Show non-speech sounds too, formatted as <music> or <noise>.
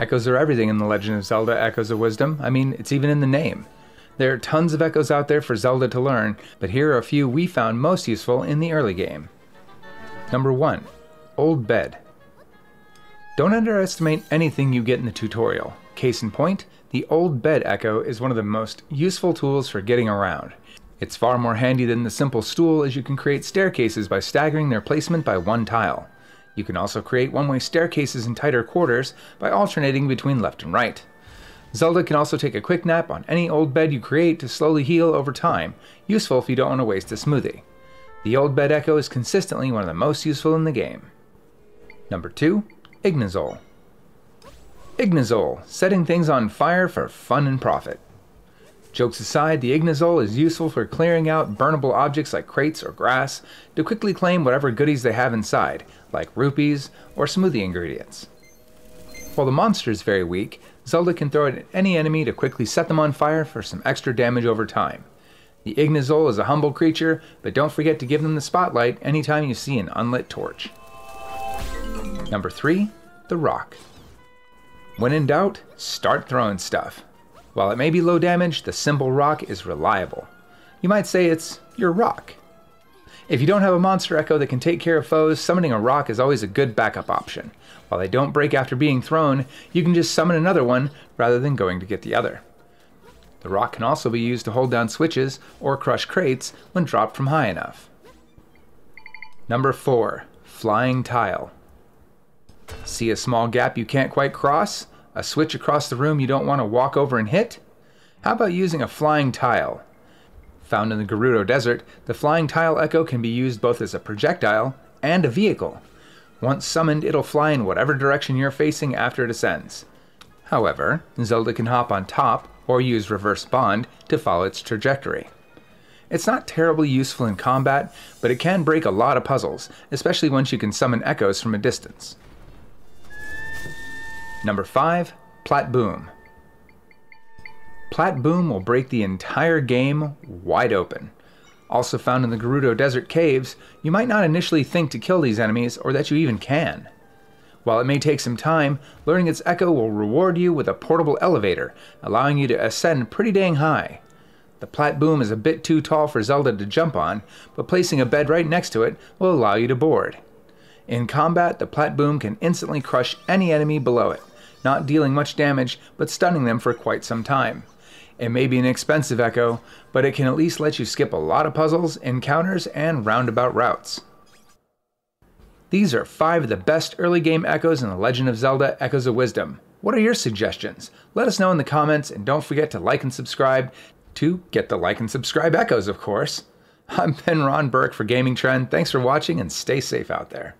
Echoes are everything in The Legend of Zelda Echoes of Wisdom. I mean, it's even in the name. There are tons of echoes out there for Zelda to learn, but here are a few we found most useful in the early game. Number 1 Old Bed. Don't underestimate anything you get in the tutorial. Case in point, the Old Bed Echo is one of the most useful tools for getting around. It's far more handy than the simple stool as you can create staircases by staggering their placement by one tile. You can also create one-way staircases in tighter quarters by alternating between left and right. Zelda can also take a quick nap on any old bed you create to slowly heal over time, useful if you don't want to waste a smoothie. The old bed echo is consistently one of the most useful in the game. Number 2. Ignizol. Ignizol, setting things on fire for fun and profit. Jokes aside, the Ignizol is useful for clearing out burnable objects like crates or grass to quickly claim whatever goodies they have inside, like rupees or smoothie ingredients. While the monster is very weak, Zelda can throw it at any enemy to quickly set them on fire for some extra damage over time. The Ignizol is a humble creature, but don't forget to give them the spotlight anytime you see an unlit torch. Number 3. The Rock. When in doubt, start throwing stuff. While it may be low damage, the simple rock is reliable. You might say it's your rock. If you don't have a monster echo that can take care of foes, summoning a rock is always a good backup option. While they don't break after being thrown, you can just summon another one rather than going to get the other. The rock can also be used to hold down switches or crush crates when dropped from high enough. Number 4. Flying Tile. See a small gap you can't quite cross? A switch across the room you don't want to walk over and hit? How about using a flying tile? Found in the Gerudo Desert, the flying tile echo can be used both as a projectile and a vehicle. Once summoned, it'll fly in whatever direction you're facing after it ascends. However, Zelda can hop on top or use reverse bond to follow its trajectory. It's not terribly useful in combat, but it can break a lot of puzzles, especially once you can summon echoes from a distance. Number 5. Plat Boom. Plat Boom will break the entire game wide open. Also found in the Gerudo Desert Caves, you might not initially think to kill these enemies or that you even can. While it may take some time, learning its echo will reward you with a portable elevator, allowing you to ascend pretty dang high. The Plat Boom is a bit too tall for Zelda to jump on, but placing a bed right next to it will allow you to board. In combat, the Plat Boom can instantly crush any enemy below it not dealing much damage but stunning them for quite some time. It may be an expensive echo, but it can at least let you skip a lot of puzzles, encounters, and roundabout routes. These are 5 of the best early game echoes in The Legend of Zelda Echoes of Wisdom. What are your suggestions? Let us know in the comments and don't forget to like and subscribe to get the like and subscribe echoes, of course. <laughs> I'm Ben Ron Burke for Gaming Trend. Thanks for watching and stay safe out there.